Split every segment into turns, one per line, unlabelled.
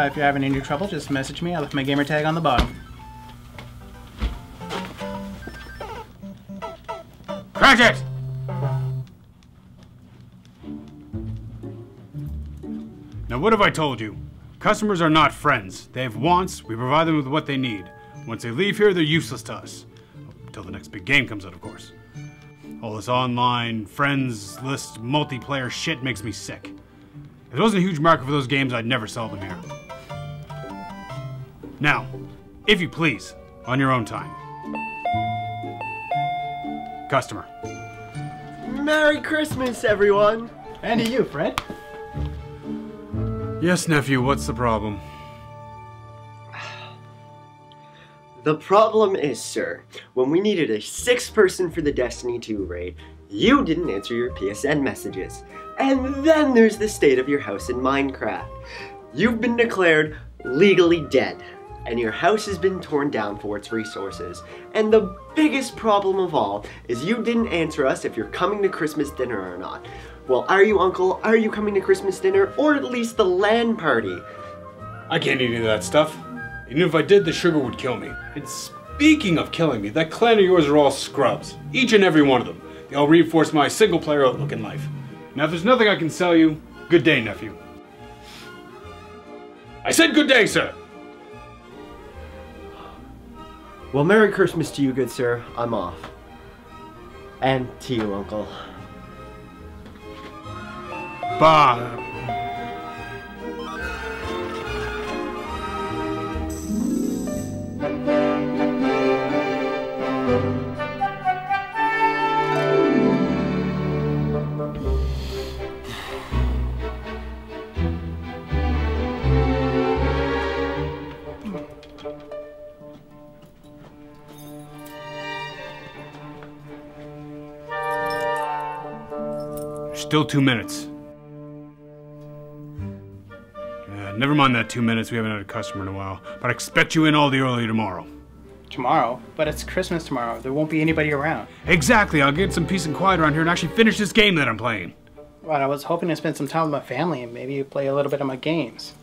Uh, if you're having any trouble, just message me. I left my gamer tag on the bottom.
Cratchit! Now, what have I told you? Customers are not friends. They have wants, we provide them with what they need. Once they leave here, they're useless to us. Until the next big game comes out, of course. All this online, friends list, multiplayer shit makes me sick. If it wasn't a huge market for those games, I'd never sell them here. Now, if you please, on your own time. Customer.
Merry Christmas, everyone!
And to you, Fred.
Yes, nephew, what's the problem?
The problem is, sir, when we needed a sixth person for the Destiny 2 raid, you didn't answer your PSN messages. And then there's the state of your house in Minecraft. You've been declared legally dead, and your house has been torn down for its resources. And the biggest problem of all is you didn't answer us if you're coming to Christmas dinner or not. Well, are you, Uncle? Are you coming to Christmas dinner? Or at least the LAN party?
I can't eat any of that stuff. Even if I did, the sugar would kill me. And speaking of killing me, that clan of yours are all scrubs. Each and every one of them. They all reinforce my single player outlook in life. Now, if there's nothing I can sell you, good day, nephew. I said good day, sir!
Well, Merry Christmas to you, good sir. I'm off. And to you, Uncle.
Bah. Still two minutes. Uh, never mind that two minutes. We haven't had a customer in a while. But I expect you in all the early tomorrow.
Tomorrow? But it's Christmas tomorrow. There won't be anybody around.
Exactly. I'll get some peace and quiet around here and actually finish this game that I'm playing.
Well, I was hoping to spend some time with my family and maybe play a little bit of my games.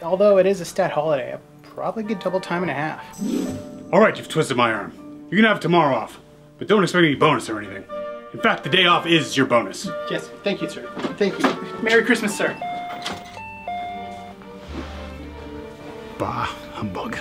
Although it is a stat holiday, I probably get double time and a half.
All right, you've twisted my arm. You can have tomorrow off, but don't expect any bonus or anything. In fact, the day off is your bonus.
Yes, thank you, sir. Thank you. Merry Christmas, sir.
Bah, humbug.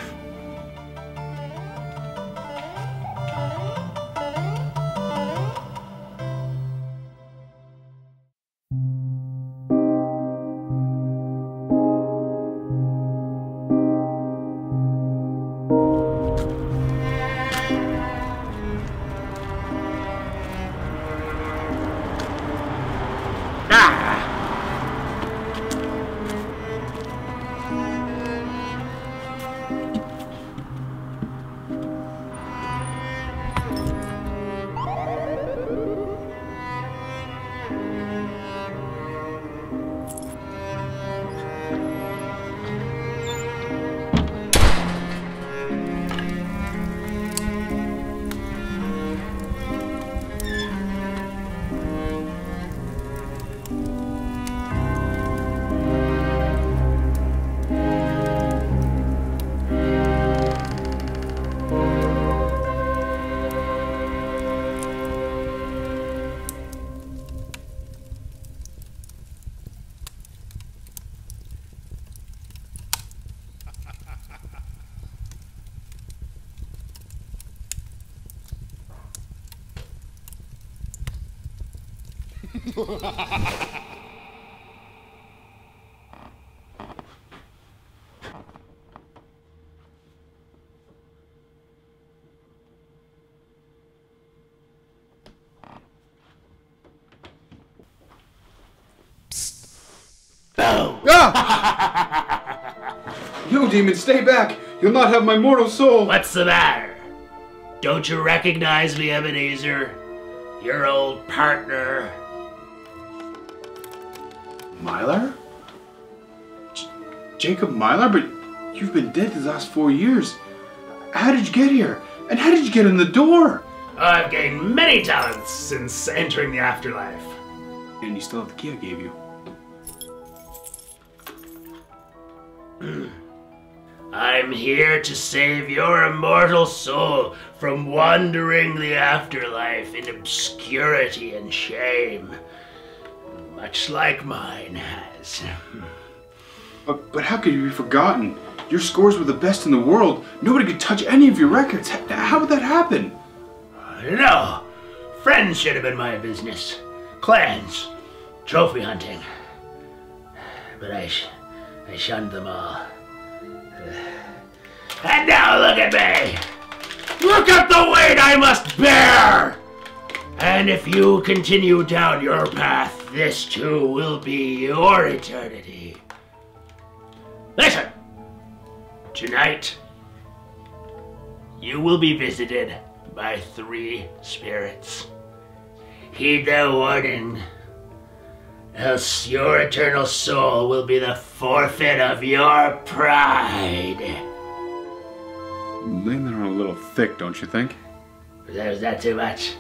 No, demon, stay back! You'll not have my mortal soul!
What's the matter? Don't you recognize me, Ebenezer? Your old partner.
Mylar? J- Jacob Mylar? But you've been dead the last four years. How did you get here? And how did you get in the door?
I've gained many talents since entering the afterlife.
And you still have the key I gave you.
I'm here to save your immortal soul from wandering the afterlife in obscurity and shame, much like mine has.
But, but how could you be forgotten? Your scores were the best in the world. Nobody could touch any of your records. How would that happen?
No, friends should have been my business. Clans, trophy hunting. But I, sh- I shunned them all. And now look at me! Look at the weight I must bear! And if you continue down your path, this too will be your eternity. Listen! Tonight, you will be visited by three spirits. Heed their warning, else your eternal soul will be the forfeit of your pride.
On a little thick, don't you think?
That, that too much?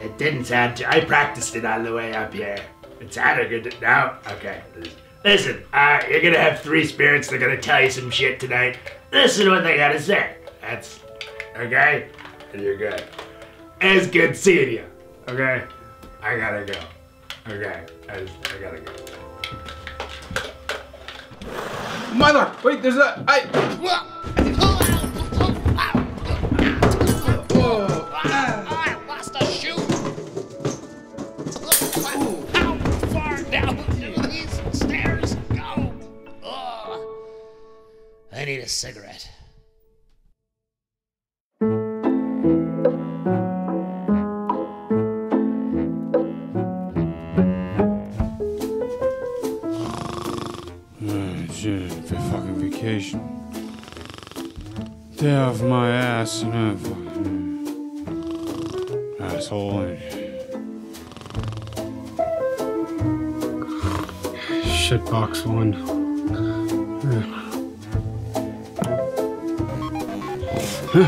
It, didn't sound too. I practiced it on the way up here. It sounded good. No? Okay. Listen, uh, you're gonna have three spirits. They're gonna tell you some shit tonight. Listen to what they gotta say. That's. Okay? And you're good. It's good seeing you. Okay? I gotta go. Okay? I, I gotta go.
Mylar, wait, there's a. I
I need a cigarette.
Mm, Shit, for fucking vacation. Day off my ass and I fucking asshole and shitbox one.
You're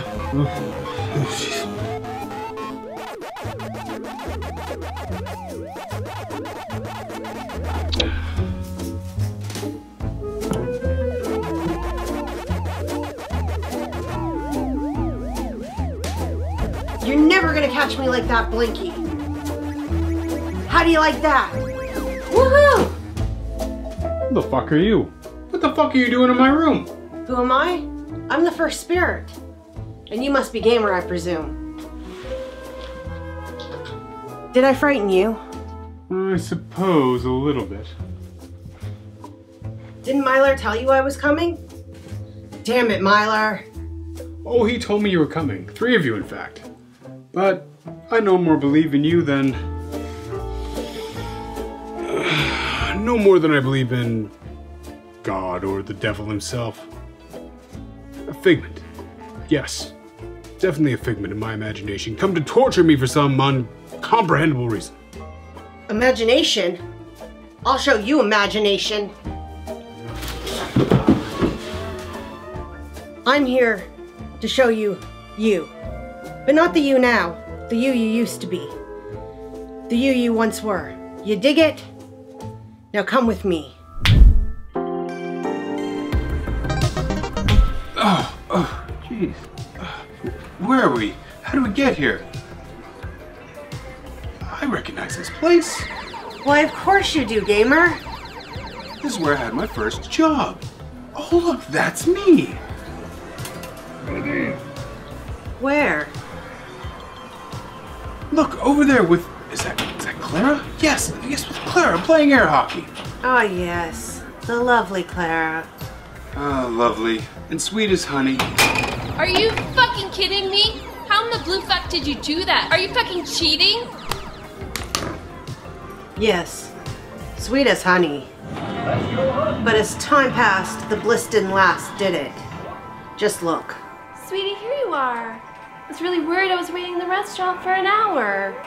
never gonna catch me like that, Blinky. How do you like that? Woohoo!
Who the fuck are you? What the fuck are you doing in my room?
Who am I? I'm the first spirit. And you must be Gamer, I presume. Did I frighten you?
I suppose a little bit.
Didn't Mylar tell you I was coming? Damn it, Mylar.
Oh, he told me you were coming. Three of you, in fact. But I no more believe in you than. no more than I believe in God or the devil himself. A figment. Yes. Definitely a figment of my imagination. Come to torture me for some uncomprehendable reason.
Imagination? I'll show you imagination. I'm here to show you you. But not the you now, the you you used to be. The you you once were. You dig it? Now come with me.
Oh, Oh, jeez. Where are we? How do we get here? I recognize this place.
Why, of course you do, gamer.
This is where I had my first job. Oh, look, that's me.
Where?
Look, over there with. Is that, is that Clara? Yes, yes, with Clara playing air hockey.
Oh, yes. The lovely Clara.
Ah, lovely. And sweet as honey.
Are you fucking kidding me? How in the blue fuck did you do that? Are you fucking cheating?
Yes. Sweet as honey. But as time passed, the bliss didn't last, did it? Just look.
Sweetie, here you are. I was really worried I was waiting in the restaurant for an hour.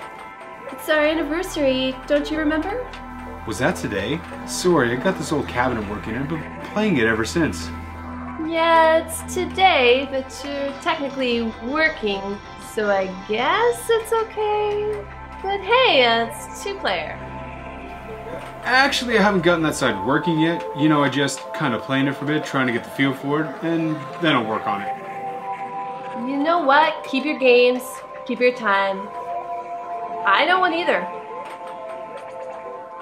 It's our anniversary, don't you remember?
Was that today? Sorry, I got this old cabinet working. I've been playing it ever since.
Yeah, it's today, but you're technically working, so I guess it's okay. But hey, uh, it's two player.
Actually, I haven't gotten that side working yet. You know, I just kind of playing it for a bit, trying to get the feel for it, and then I'll work on it.
You know what? Keep your games, keep your time. I don't want either.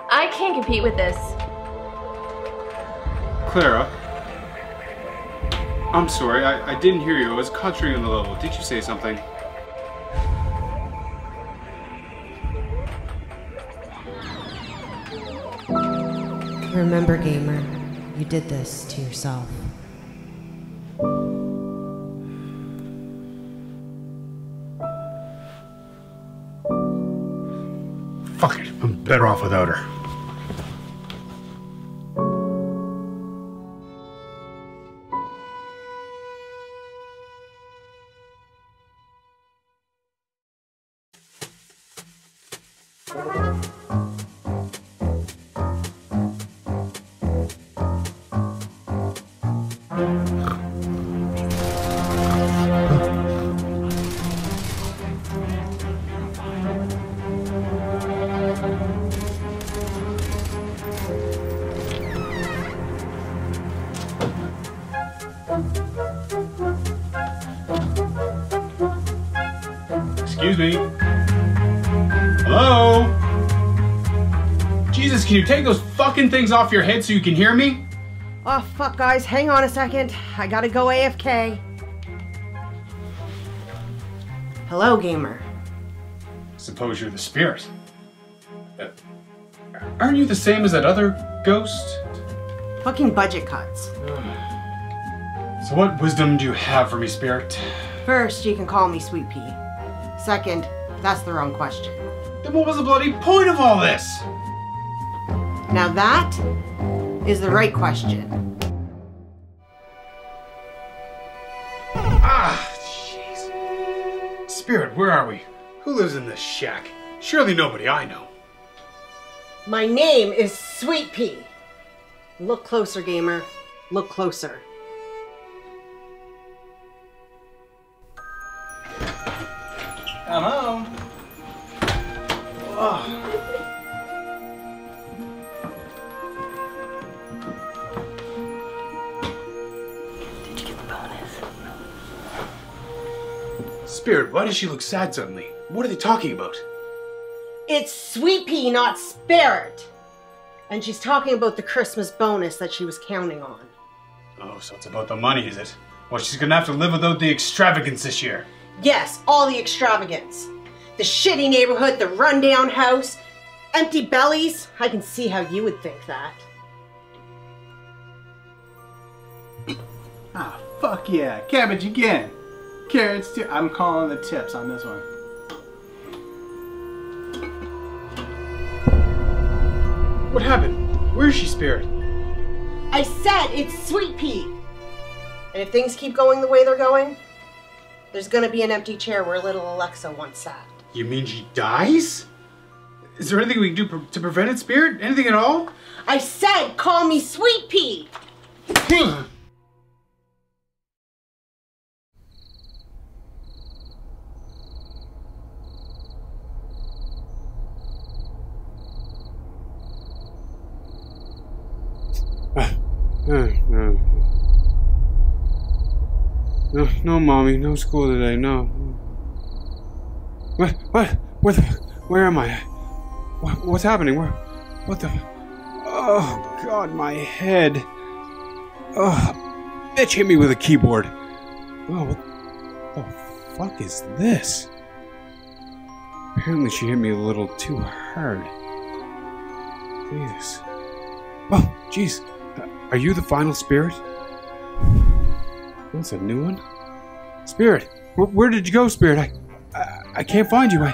I can't compete with this.
Clara. I'm sorry, I, I didn't hear you. I was concentrating on the level. Did you say something?
Remember, gamer, you did this to yourself.
Fuck it. I'm better off without her. You take those fucking things off your head so you can hear me?
Oh, fuck, guys, hang on a second. I gotta go AFK. Hello, gamer.
Suppose you're the spirit. Uh, aren't you the same as that other ghost?
Fucking budget cuts.
So what wisdom do you have for me, spirit?
First, you can call me Sweet Pea. Second, that's the wrong question.
Then what was the bloody point of all this?
Now that is the right question.
Ah, jeez. Spirit, where are we? Who lives in this shack? Surely nobody I know.
My name is Sweet Pea. Look closer, gamer. Look closer.
I'm home.
Spirit, why does she look sad suddenly? What are they talking about?
It's Sweet Pea, not Spirit. And she's talking about the Christmas bonus that she was counting on.
Oh, so it's about the money, is it? Well, she's gonna have to live without the extravagance this year.
Yes, all the extravagance. The shitty neighborhood, the rundown house, empty bellies. I can see how you would think that.
Ah, fuck yeah. Cabbage again. Carrots too. I'm calling the tips on this one.
What happened? Where is she, Spirit?
I said it's Sweet Pea. And if things keep going the way they're going, there's gonna be an empty chair where little Alexa once sat.
You mean she dies? Is there anything we can do pre- to prevent it, Spirit? Anything at all?
I said call me Sweet Pea!
no. No, mommy, no school today, no. What? What? Where the? Where am I? What, what's happening? Where? What the? Oh God, my head. Oh, bitch hit me with a keyboard. Oh, what the fuck is this? Apparently, she hit me a little too hard. Jesus. Oh, jeez. Are you the final spirit? That's a new one. Spirit, where, where did you go, Spirit? I, I, I can't find you. I,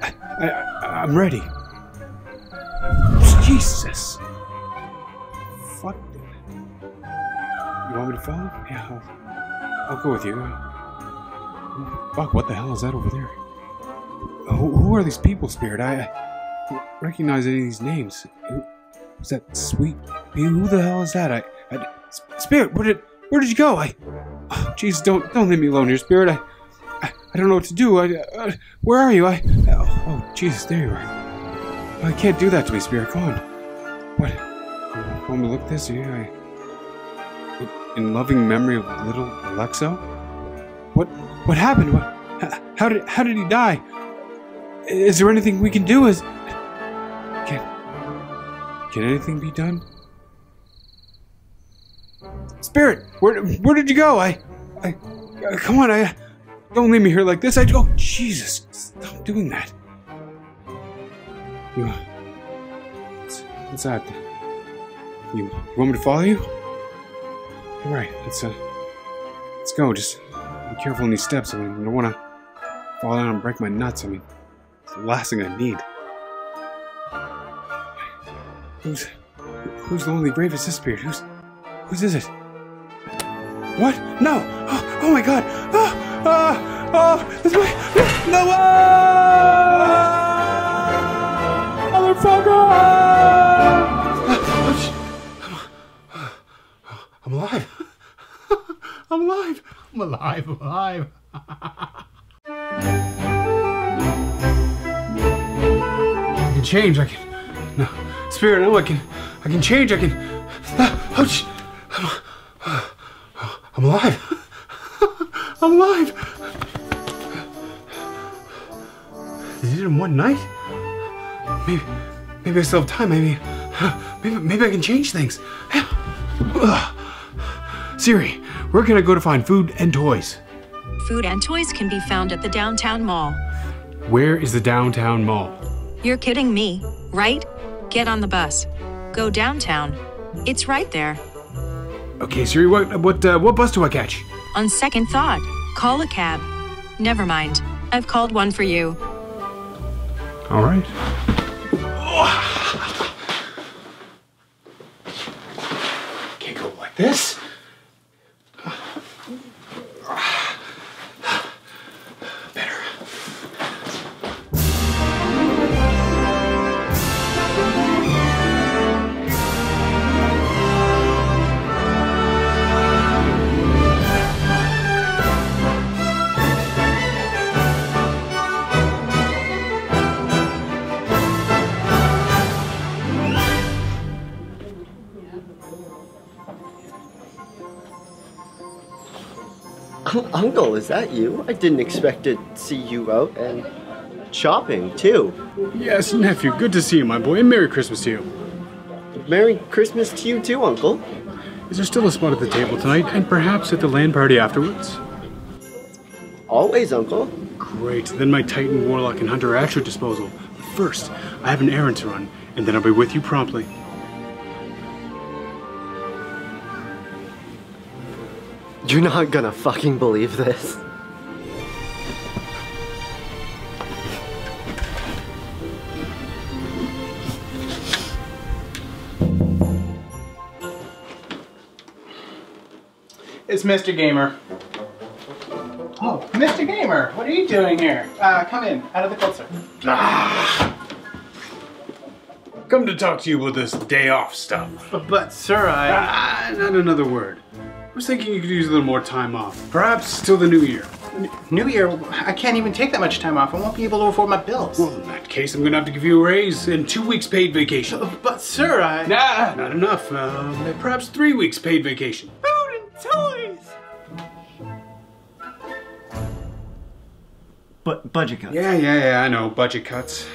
I, I, I'm ready. Jesus. Fuck. You want me to follow? Yeah, I'll, I'll go with you. Fuck, what the hell is that over there? Who, who are these people, Spirit? I, I recognize any of these names. Who, was that sweet? Who the hell is that? I, I Spirit, where did where did you go? I, oh, jeez, don't don't leave me alone here, Spirit. I, I, I don't know what to do. I, uh, where are you? I, oh, oh, Jesus, there you are. I can't do that to me, Spirit. Come on. What? Want me to look this? Yeah, I... In loving memory of little Alexo? What? What happened? What? How did? How did he die? Is there anything we can do? Is can anything be done? Spirit, where where did you go? I, I, uh, come on, I, don't leave me here like this. I oh Jesus, stop doing that. You, what's, what's that? You want me to follow you? All right, let's uh, let's go. Just be careful on these steps. I mean, I don't want to fall down and break my nuts. I mean, it's the last thing I need. Who's who's the only grave this spirit? Who's whose is it? What? No! Oh, oh my God! Oh, oh, oh! This way! No! Ah! Motherfucker! I'm alive. I'm alive. I'm alive. I'm alive. I can change. I can. No, spirit. No, I can. I can change. I can. Oh, I'm, I'm alive. I'm alive. Did it in one night? Maybe, maybe I still have time. Maybe, maybe, maybe I can change things. Siri, where can I go to find food and toys?
Food and toys can be found at the downtown mall.
Where is the downtown mall?
You're kidding me, right? Get on the bus. Go downtown. It's right there.
Okay, Siri, what what uh, what bus do I catch?
On second thought, call a cab. Never mind. I've called one for you.
All right. Can't
Is that you? I didn't expect to see you out and shopping too.
Yes, nephew. Good to see you, my boy, and Merry Christmas to you.
Merry Christmas to you too, Uncle.
Is there still a spot at the table tonight, and perhaps at the LAN party afterwards?
Always, Uncle.
Great. Then my Titan, Warlock, and Hunter are at your disposal. But first, I have an errand to run, and then I'll be with you promptly.
You're not gonna fucking believe this.
It's Mr. Gamer. Oh, Mr. Gamer, what are you doing here? Uh, come in, out of the cold, sir.
Come to talk to you about this day off stuff.
But, but sir, I...
Ah, not another word. I was thinking you could use a little more time off. Perhaps till the new year.
New Year, I can't even take that much time off. I won't be able to afford my bills.
Well, in that case, I'm gonna have to give you a raise and two weeks paid vacation.
but sir, I...
Nah, not enough. Uh, perhaps three weeks paid vacation.
Food and toys!
But budget cuts.
Yeah, yeah, yeah, I know. Budget cuts.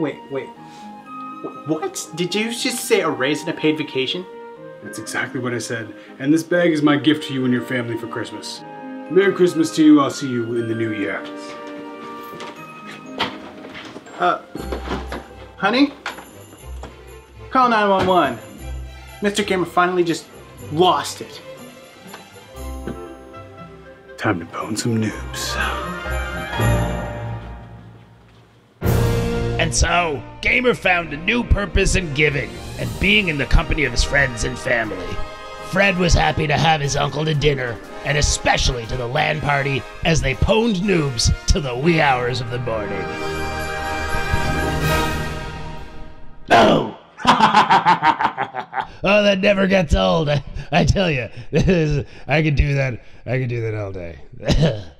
Wait, wait. What? Did you just say a raise and a paid vacation?
That's exactly what I said. And this bag is my gift to you and your family for Christmas. Merry Christmas to you. I'll see you in the new year.
Uh, honey? Call 911. Mr. Gamer finally just lost it.
Time to bone some noobs.
And so, Gamer found a new purpose in giving and being in the company of his friends and family. Fred was happy to have his uncle to dinner, and especially to the LAN party as they pwned noobs to the wee hours of the morning. Oh! oh, that never gets old. I, I tell you, I could do that. I could do that all day.